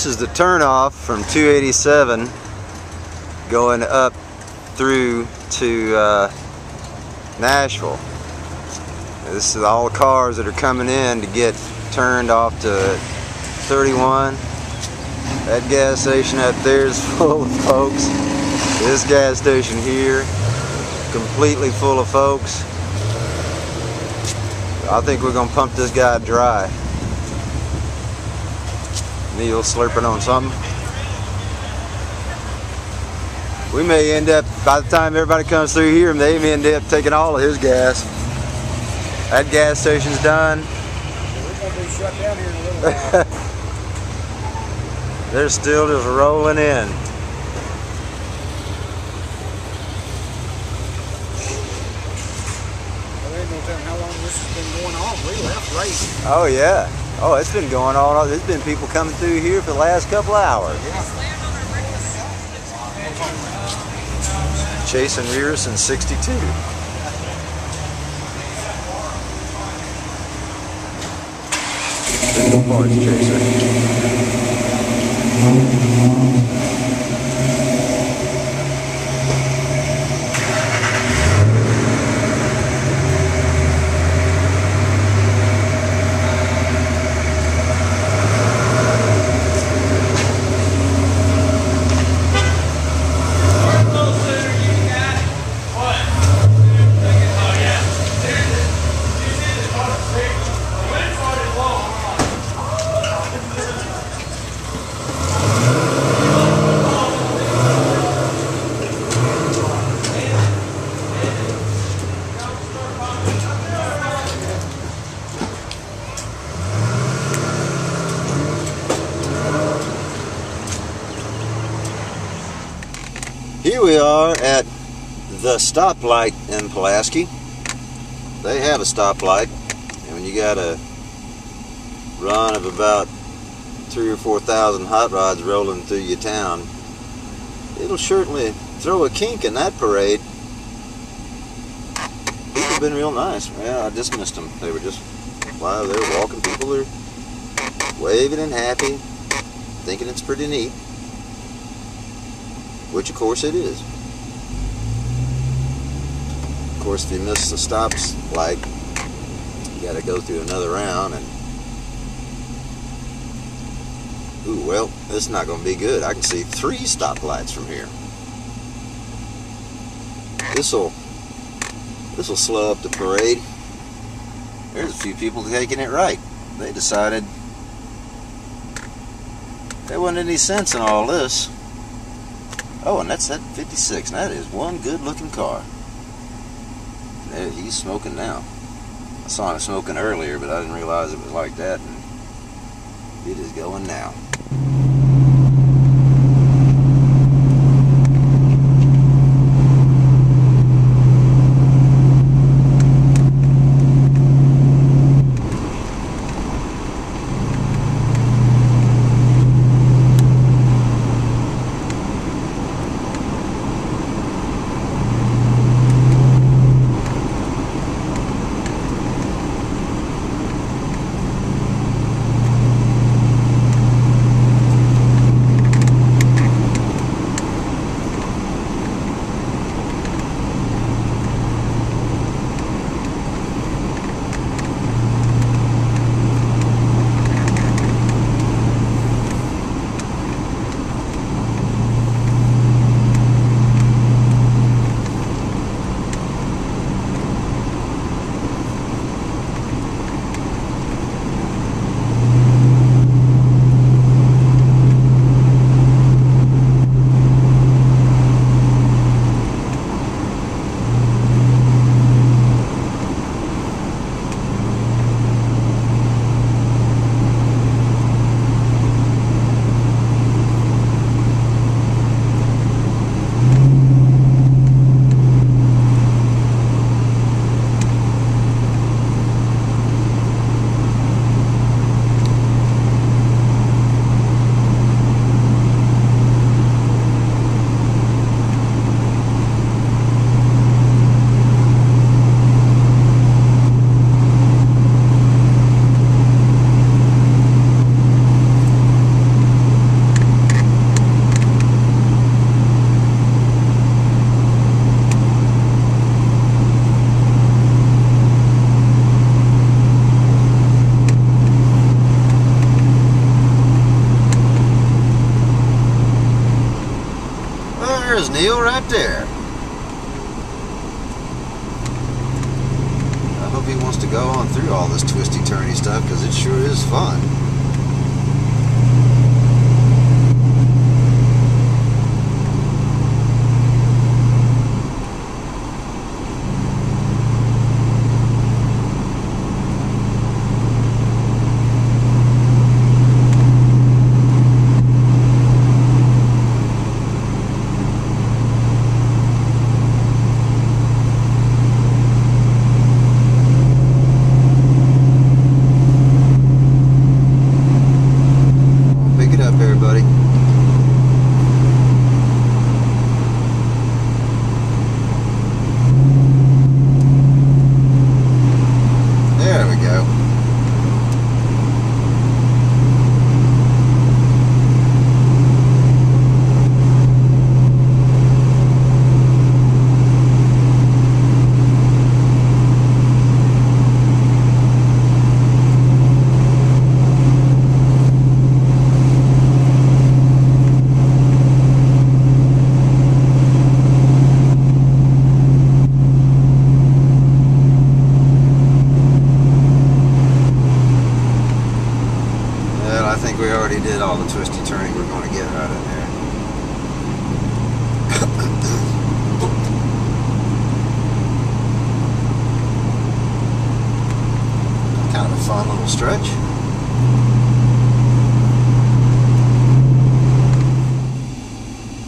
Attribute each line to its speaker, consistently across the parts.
Speaker 1: This is the turnoff from 287 going up through to uh, Nashville. This is all the cars that are coming in to get turned off to 31. That gas station up there is full of folks. This gas station here, completely full of folks. I think we're gonna pump this guy dry. Neil slurping on something. We may end up, by the time everybody comes through here, they may end up taking all of his gas. That gas station's done. They're still just rolling in. Oh yeah. Oh, it's been going on. There's been people coming through here for the last couple hours. Chasing Rearson 62. Big parts chaser. We are at the stoplight in Pulaski. They have a stoplight, and when you got a run of about three or four thousand hot rods rolling through your town, it'll certainly throw a kink in that parade. People have been real nice. Yeah, I just missed them. They were just while they were walking. People are waving and happy, thinking it's pretty neat which of course it is. Of course, if you miss the stops light, you got to go through another round and ooh, well, this is not going to be good. I can see three stoplights from here. This'll this'll slow up the parade. There's a few people taking it right. They decided there wasn't any sense in all this. Oh, and that's that 56. That is one good looking car. There, he's smoking now. I saw him smoking earlier, but I didn't realize it was like that. And it is going now.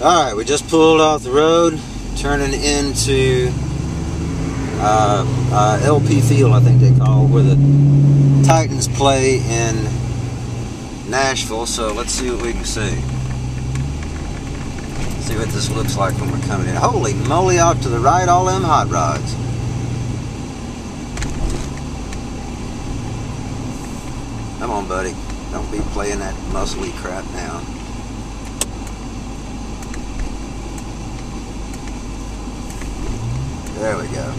Speaker 1: All right, we just pulled off the road, turning into uh, uh, LP Field, I think they call, it, where the Titans play in Nashville, so let's see what we can see. See what this looks like when we're coming in. Holy moly, out to the right, all them hot rods. Come on, buddy. Don't be playing that muscly crap now. There we go.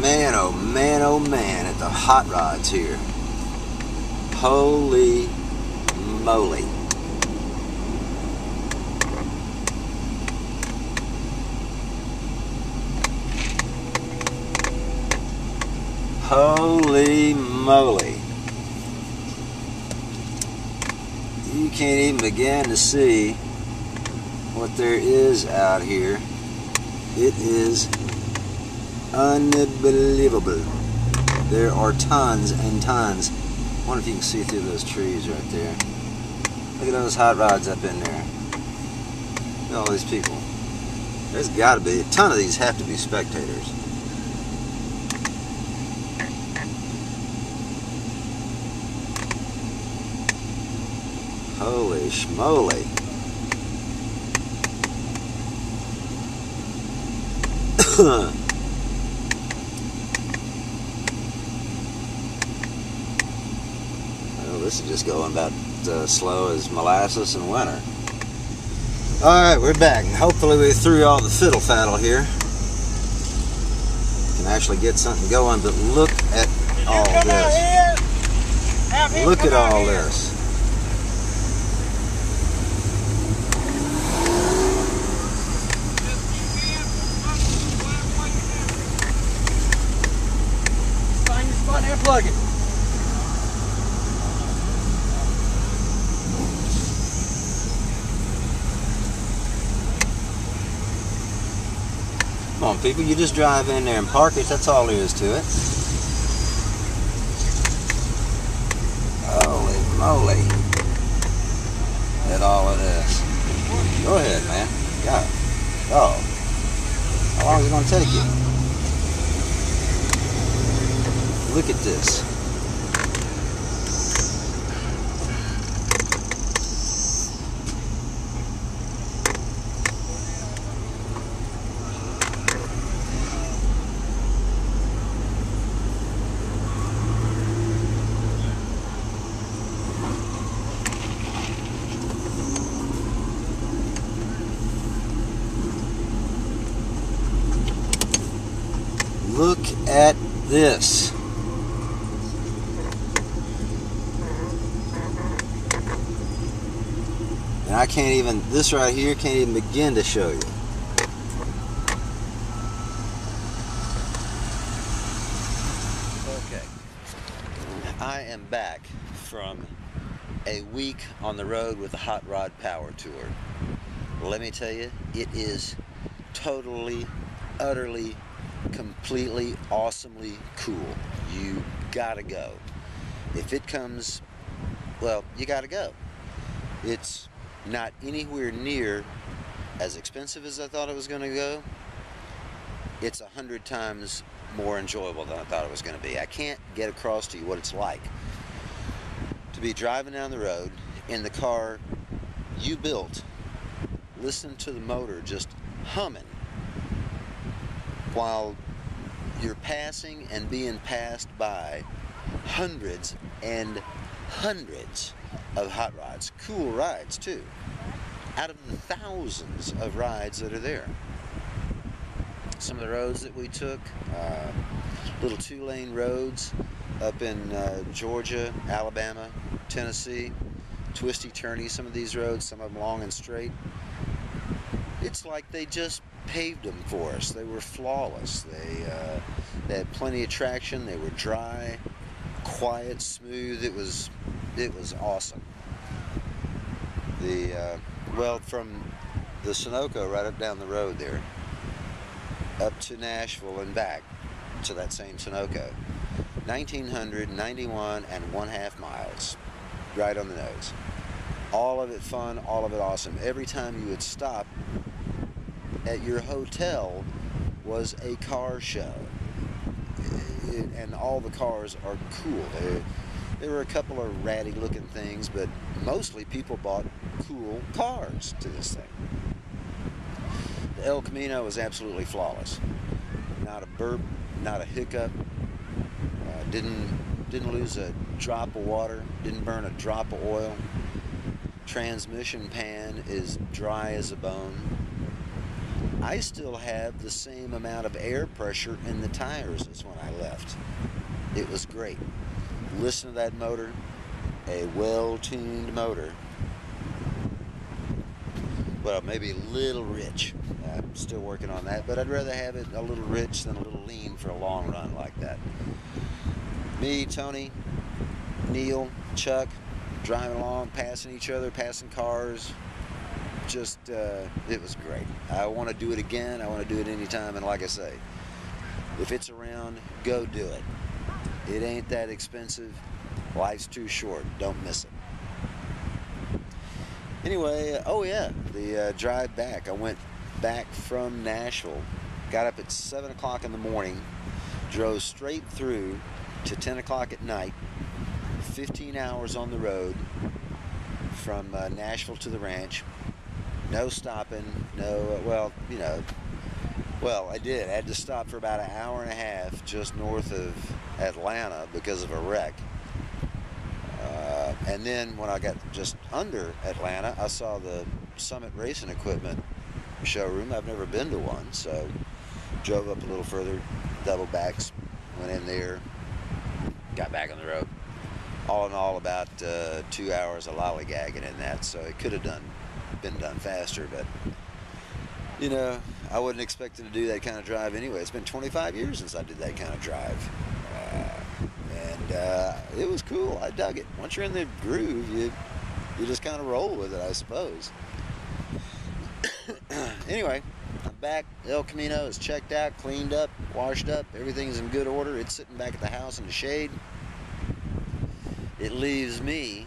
Speaker 1: Man, oh man, oh man, at the hot rods here. Holy moly. Holy moly. You can't even begin to see what there is out here. It is unbelievable. There are tons and tons. I wonder if you can see through those trees right there. Look at those hot rods up in there. Look at all these people. There's got to be a ton of these have to be spectators. Holy schmoly. Well, this is just going about uh, slow as molasses in winter. All right, we're back. Hopefully we threw all the fiddle faddle here. Can actually get something going, but look at all this. Look at all this.
Speaker 2: Find your spot and plug it.
Speaker 1: Come on, people, you just drive in there and park it. That's all there is to it. Holy moly. At all of this. Go ahead, man. It. Oh. How long is it going to take you? Look at this. Look at this. And I can't even, this right here can't even begin to show you. Okay. I am back from a week on the road with the Hot Rod Power Tour. Let me tell you, it is totally, utterly, completely, awesomely cool. You gotta go. If it comes, well, you gotta go. It's not anywhere near as expensive as I thought it was gonna go. It's a hundred times more enjoyable than I thought it was gonna be. I can't get across to you what it's like to be driving down the road in the car you built, listen to the motor just humming while you're passing and being passed by hundreds and hundreds of hot rods. Cool rides, too. Out of the thousands of rides that are there. Some of the roads that we took, uh, little two lane roads up in uh, Georgia, Alabama, Tennessee. Twisty, turny, some of these roads, some of them long and straight. It's like they just paved them for us. They were flawless. They, uh, they had plenty of traction. They were dry, quiet, smooth. It was, it was awesome. The uh, well, from the Sunoco right up down the road there, up to Nashville and back to that same Sunoco. 1991 and one half miles, right on the nose. All of it fun, all of it awesome. Every time you would stop at your hotel was a car show. And all the cars are cool. There, there were a couple of ratty looking things, but mostly people bought cool cars to this thing. The El Camino was absolutely flawless. Not a burp, not a hiccup. Uh, didn't didn't lose a drop of water. Didn't burn a drop of oil. Transmission pan is dry as a bone. I still have the same amount of air pressure in the tires as when I left. It was great. Listen to that motor, a well-tuned motor. Well, maybe a little rich. I'm still working on that, but I'd rather have it a little rich than a little lean for a long run like that. Me, Tony, Neil, Chuck, driving along, passing each other, passing cars. Just, uh, it was great. I want to do it again. I want to do it anytime. And like I say, if it's around, go do it. It ain't that expensive. Life's too short. Don't miss it. Anyway, uh, oh yeah, the uh, drive back. I went back from Nashville, got up at 7 o'clock in the morning, drove straight through to 10 o'clock at night, 15 hours on the road from uh, Nashville to the ranch. No stopping, no, well, you know, well, I did. I had to stop for about an hour and a half just north of Atlanta because of a wreck. Uh, and then when I got just under Atlanta, I saw the Summit Racing Equipment showroom. I've never been to one, so drove up a little further, double backs, went in there, got back on the road. All in all, about uh, two hours of lollygagging in that, so it could have done been done faster, but you know, I wasn't expecting to do that kind of drive anyway. It's been 25 years since I did that kind of drive. Uh, and uh, it was cool. I dug it. Once you're in the groove, you you just kind of roll with it, I suppose. anyway, I'm back. El Camino is checked out, cleaned up, washed up. Everything's in good order. It's sitting back at the house in the shade. It leaves me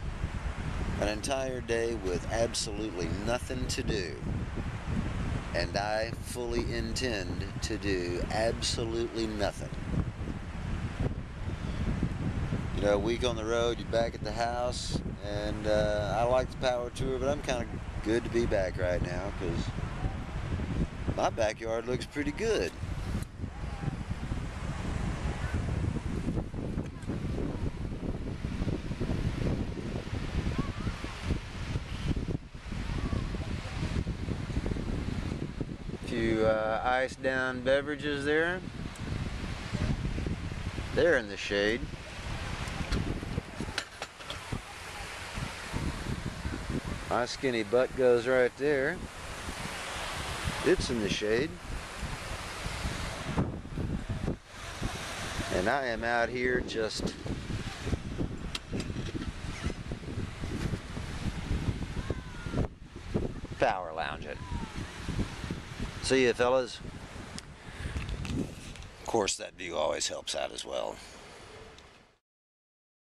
Speaker 1: an entire day with absolutely nothing to do. And I fully intend to do absolutely nothing. You know, a week on the road, you're back at the house, and uh, I like the power tour, but I'm kind of good to be back right now because my backyard looks pretty good. few ice down beverages there. They're in the shade. My skinny butt goes right there. It's in the shade. And I am out here just power lounging. See you fellas. Of course that view always helps out as well.